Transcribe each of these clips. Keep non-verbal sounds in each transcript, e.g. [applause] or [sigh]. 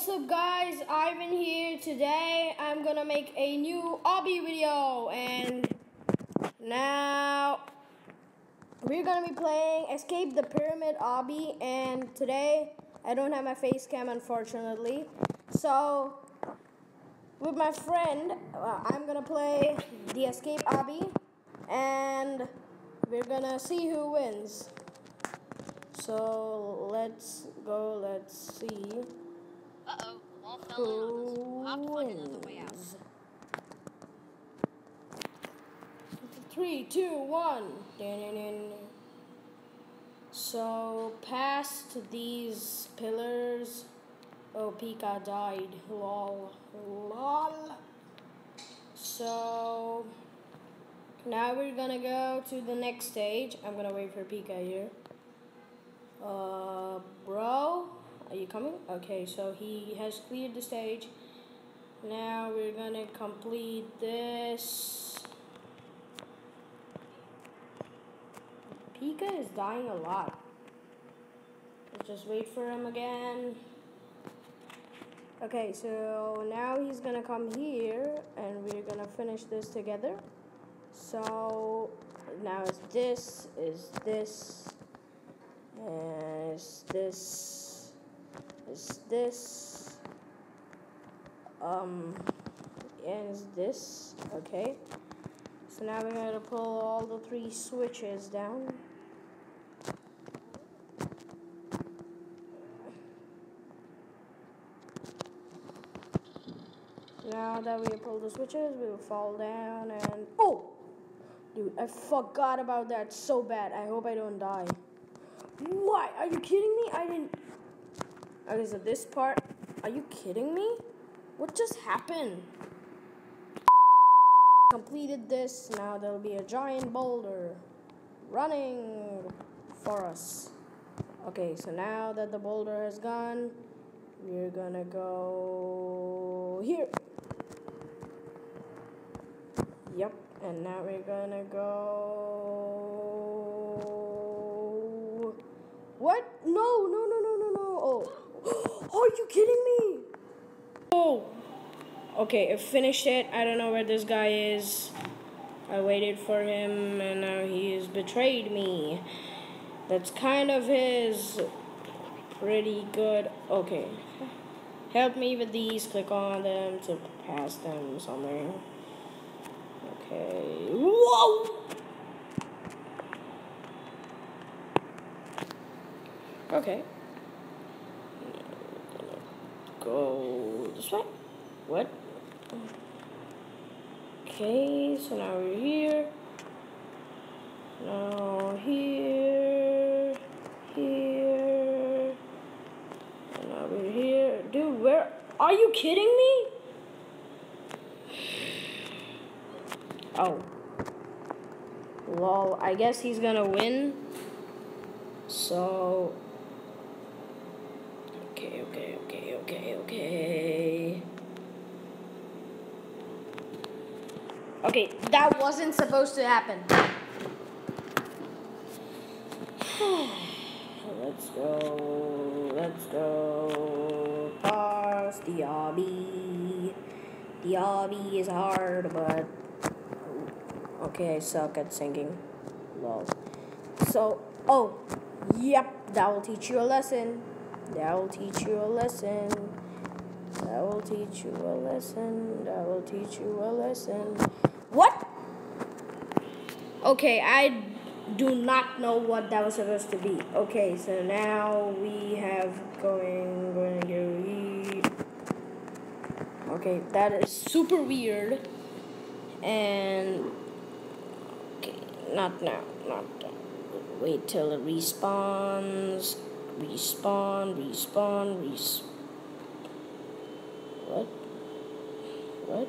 what's up guys? Ivan here. Today I'm gonna make a new obby video and now we're gonna be playing Escape the Pyramid obby and today I don't have my face cam unfortunately. So with my friend uh, I'm gonna play the Escape obby and we're gonna see who wins. So let's go, let's see. Uh-oh, wall fell have to find another way out. Three, two, one. So past these pillars. Oh, Pika died. Lol. Lol. So now we're gonna go to the next stage. I'm gonna wait for Pika here. Uh, bro, are you coming? Okay, so he has cleared the stage. Now we're gonna complete this. Pika is dying a lot. Let's just wait for him again. Okay, so now he's gonna come here and we're gonna finish this together. So now it's this, is this, and it's this, is this, um, and this, okay. So now we're gonna pull all the three switches down. Now that we pull the switches, we will fall down and oh, dude, I forgot about that so bad. I hope I don't die. What? Are you kidding me? I didn't. Okay, so this part. Are you kidding me? What just happened? Completed this. Now there'll be a giant boulder running for us. Okay, so now that the boulder has gone, we're gonna go here. Yep, and now we're gonna go. What? No, no, no, no. Are you kidding me? Oh. Okay, I finished it. I don't know where this guy is. I waited for him, and now he has betrayed me. That's kind of his pretty good. Okay. Help me with these. Click on them to pass them somewhere. Okay. Whoa! Okay. Go this way. What? Okay, so now we're here. Now here, here, and now we're here. Dude, where are you kidding me? [sighs] Oh. Lol, I guess he's gonna win. So. Okay, okay, okay, okay, okay. Okay, that wasn't supposed to happen. [sighs] let's go. Let's go. Past the obby. The obby is hard, but oh, Okay, I suck at singing. Lol. So, oh, yep, that will teach you a lesson. That will teach you a lesson. That will teach you a lesson. That will teach you a lesson. Okay, I do not know what that was supposed to be. Okay, so now we have going, going to go. Okay, that is super weird. And okay, not now, not now. Wait till it respawns. Respawn, respawn, res. What? What?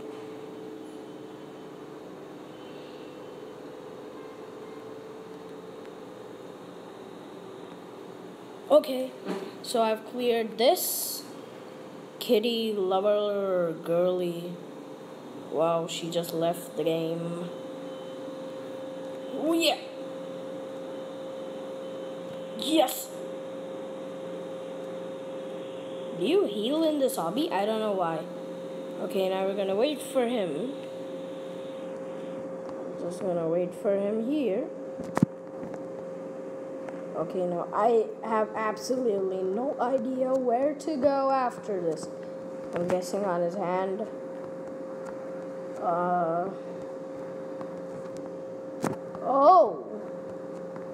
Okay, so I've cleared this. Kitty lover girly. Wow, she just left the game. Oh yeah. Yes. do you heal in this obby? I don't know why. Okay, now we're gonna wait for him. Just gonna wait for him here. Okay, now I have absolutely no idea where to go after this. I'm guessing on his hand. Uh. Oh.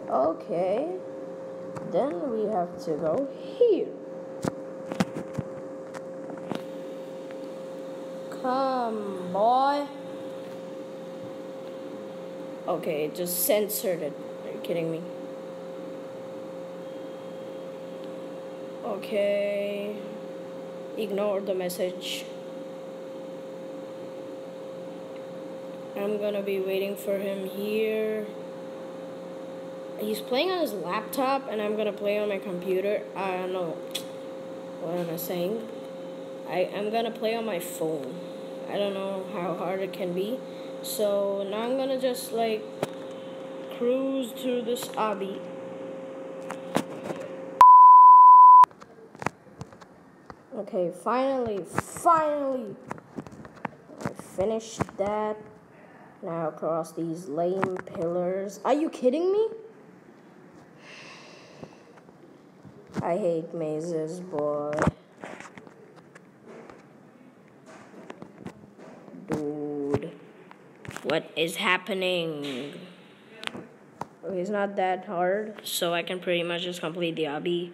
Okay. Then we have to go here. Come, boy. Okay, it just censored it. Are you kidding me? Okay. Ignore the message. I'm gonna be waiting for him here. He's playing on his laptop, and I'm gonna play on my computer. I don't know. What am I saying? I, I'm gonna play on my phone. I don't know how hard it can be. So now I'm gonna just like cruise through this obby. Okay, finally, finally, I finished that. Now across these lame pillars. Are you kidding me? I hate mazes, boy. Dude. What is happening? It's not that hard, so I can pretty much just complete the obby.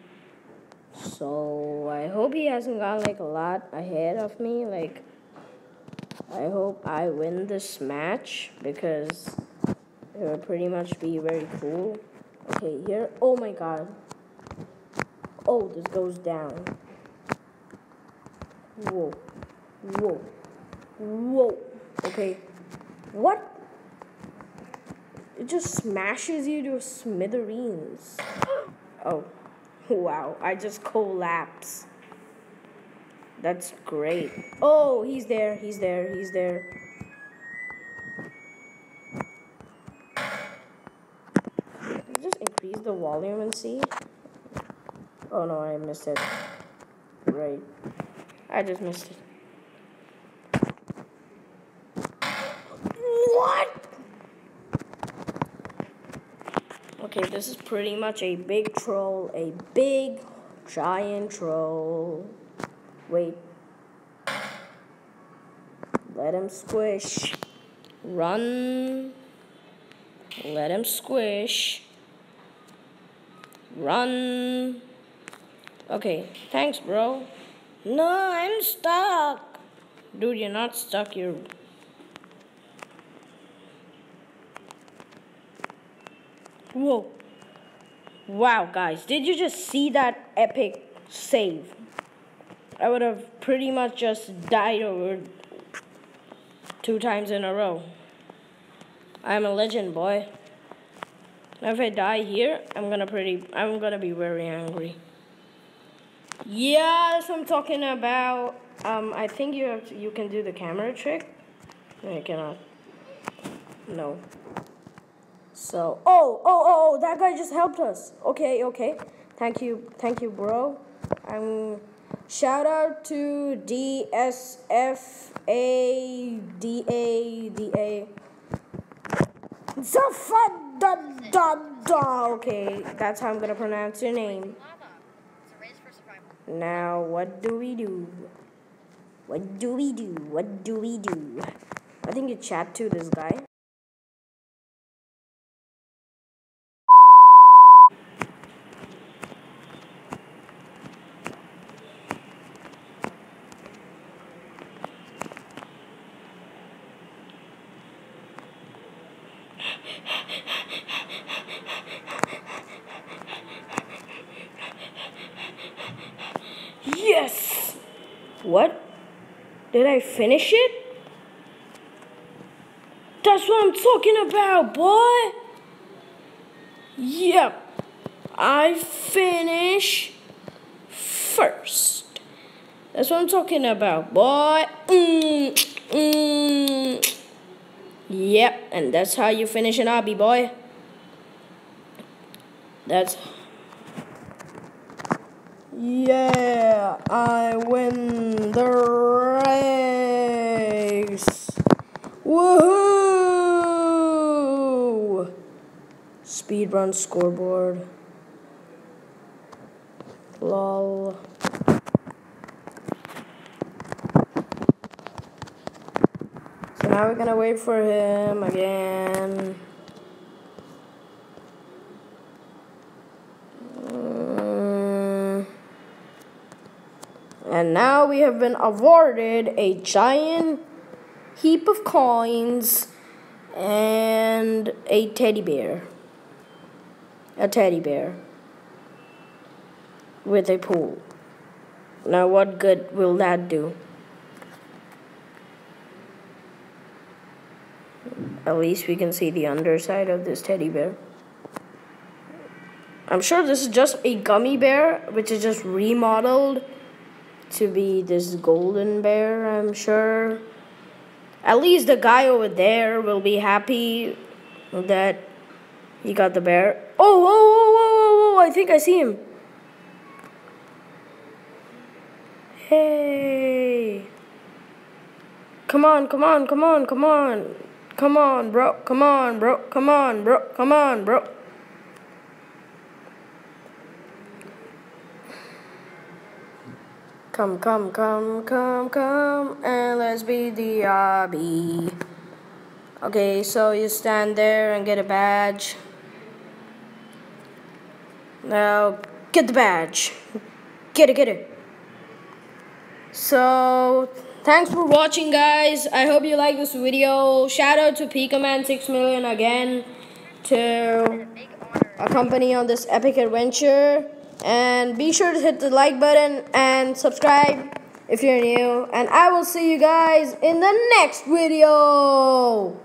So I hope he hasn't gone like a lot ahead of me. Like I hope I win this match because it would pretty much be very cool. Okay, here. Oh my god. Oh, this goes down. Whoa. Whoa. Whoa. Okay. What? It just smashes you to smithereens. [gasps] Oh. [laughs] Wow, I just collapse. That's great. Oh, he's there, he's there, he's there. Just increase the volume and see. Oh no, I missed it. Right. I just missed it. What? Okay, this is pretty much a big troll, a big giant troll. Wait. Let him squish. Run. Let him squish. Run. Okay, thanks, bro. No, I'm stuck. Dude, you're not stuck. You're. Whoa. Wow, guys. Did you just see that epic save? I would have pretty much just died over two times in a row. I'm a legend, boy. If I die here, I'm gonna pretty, I'm gonna be very angry. Yeah, that's what I'm talking about. Um, I think you have to, you can do the camera trick. You cannot. No. So, oh, oh, oh, that guy just helped us. Okay, okay. Thank you, thank you, bro. I'm. Shout out to DSFADADA. Zafadadada. Okay, that's how I'm gonna pronounce your name. Now, what do we do? What do we do? What do we do? I think you chat to this guy. What? Did I finish it? That's what I'm talking about, boy! Yep. I finish first. That's what I'm talking about, boy. Mm, mm. Yep, and that's how you finish an obby, boy. That's I win the race. Woohoo! Speedrun scoreboard. Lol. So now we're gonna wait for him again. And now we have been awarded a giant heap of coins and a teddy bear. A teddy bear with a pool. Now, what good will that do? At least we can see the underside of this teddy bear. I'm sure this is just a gummy bear, which is just remodeled to be this golden bear, I'm sure. At least the guy over there will be happy that he got the bear. Oh, oh, oh, oh, oh, oh, oh, I think I see him. Hey. Come on, come on, come on, come on. Come on, bro. Come on, bro. Come on, bro. Come on, bro. Come, come, come, come, come, and let's be the obby. Okay, so you stand there and get a badge. Now, get the badge. Get it, get it. So, thanks for watching, guys. I hope you like this video. Shout out to Pikaman 6 million again to accompany on this epic adventure. And be sure to hit the like button and subscribe if you're new. And I will see you guys in the next video.